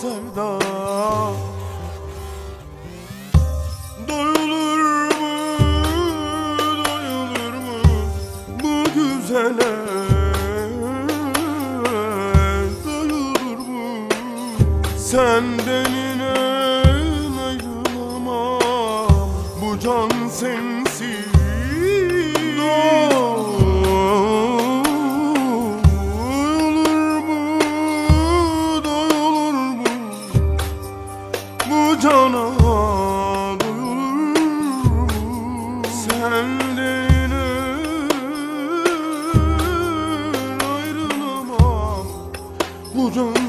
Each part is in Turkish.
sevda. Doyulur mu, doyulur mu bu güzele? Doyulur mu senden inen ayrılamam Bu can sensiz Bu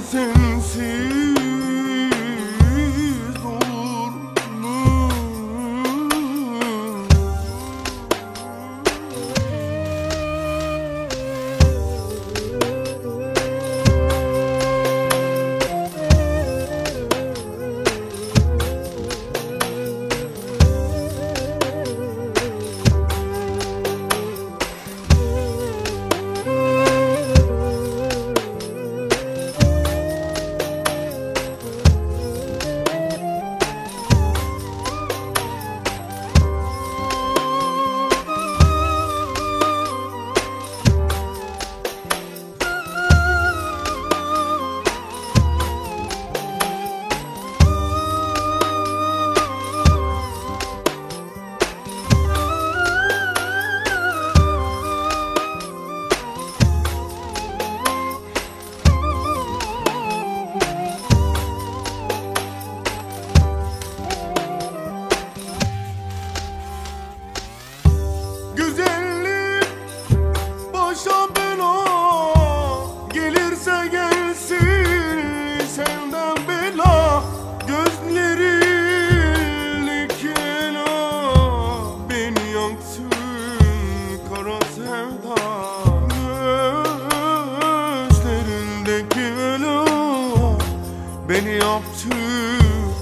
Yaptı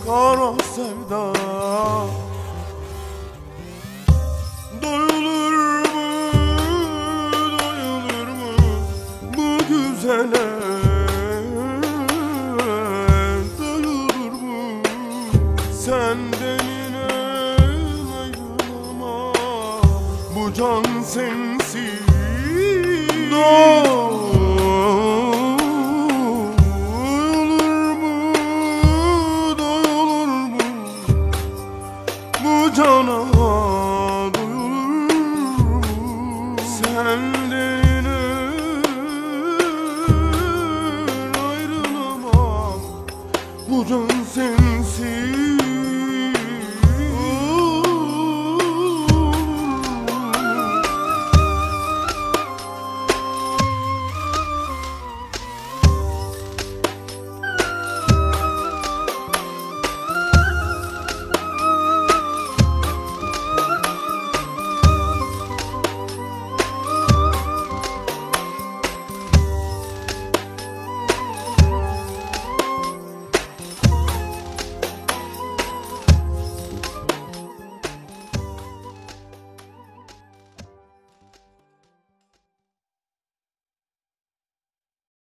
kara sevda. Doyulur mu, doyulur mu bu güzele? Doyulur mu senden Bu can sensiz. Doyulur bu cana